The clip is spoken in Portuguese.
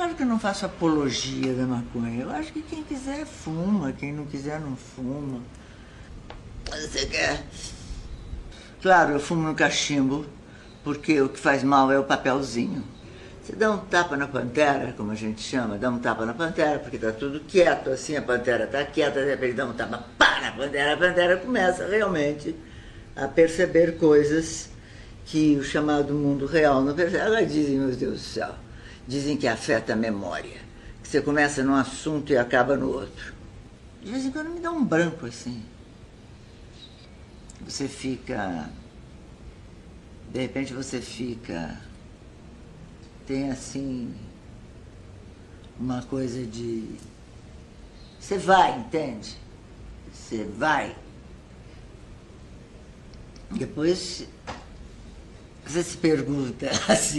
Claro que eu não faço apologia da maconha. Eu acho que quem quiser fuma, quem não quiser não fuma. Você quer? Claro, eu fumo no cachimbo, porque o que faz mal é o papelzinho. Você dá um tapa na pantera, como a gente chama, dá um tapa na pantera, porque tá tudo quieto, assim, a pantera tá quieta, de repente dá um tapa, pá, na pantera, a pantera começa realmente a perceber coisas que o chamado mundo real não percebe. Elas dizem, meu Deus do céu, dizem que afeta a memória, que você começa num assunto e acaba no outro. De vez em quando me dá um branco assim. Você fica. De repente você fica. Tem assim. Uma coisa de. Você vai, entende? Você vai. Depois você se pergunta assim.